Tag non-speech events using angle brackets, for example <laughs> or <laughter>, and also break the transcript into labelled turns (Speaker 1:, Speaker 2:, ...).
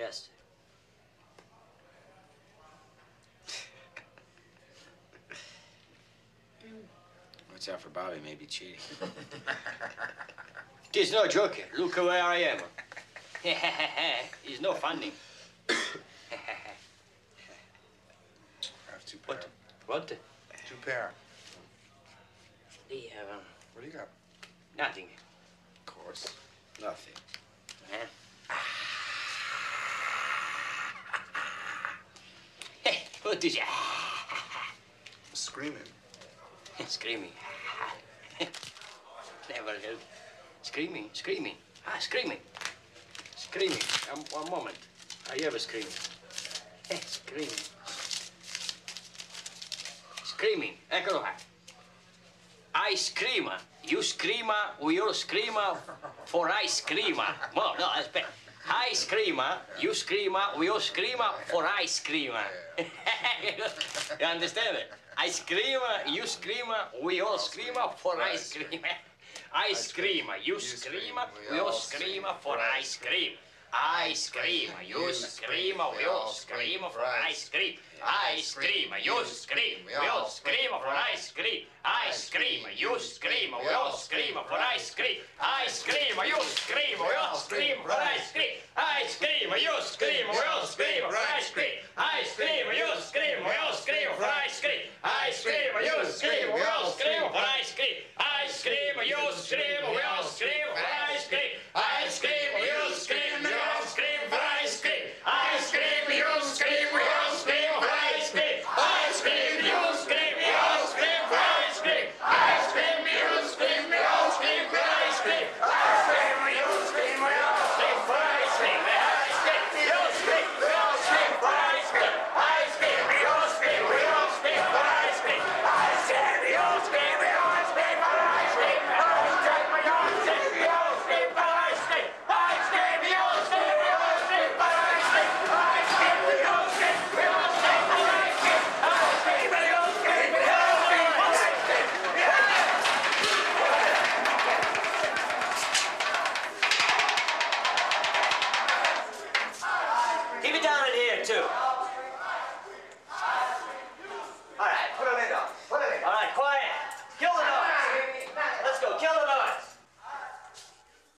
Speaker 1: Yes.
Speaker 2: Watch out for Bobby, maybe cheating. <laughs>
Speaker 1: It's no joke. Look where I am. <laughs> it's no funny.
Speaker 3: I have two pair.
Speaker 1: What? What?
Speaker 3: Two pair.
Speaker 1: The, um,
Speaker 3: What do you got?
Speaker 1: nothing.
Speaker 3: Of course.
Speaker 2: Nothing.
Speaker 1: Huh? What is <sighs>
Speaker 3: Screaming. <laughs>
Speaker 1: Screaming. <laughs> Never heard. Screaming, screaming. Ah, screaming. Screaming. Um, one moment. I ever scream. <laughs> screaming. Screaming. Qua. I scream. You scream. We all scream for I scream. No, no, aspetta. I scream. You scream. We all scream for I scream. <laughs> you understand it? I scream. You scream. We all scream for I <laughs> scream. I scream. You scream. We all scream for ice cream. I scream, you scream, we all scream for ice cream. I scream, you scream, we all scream for ice cream. I scream, you scream, we all scream for ice cream. I scream, you scream, we all scream for ice cream. I scream, you scream, we all scream for ice cream. I scream, you scream, we all scream for ice cream. I Keep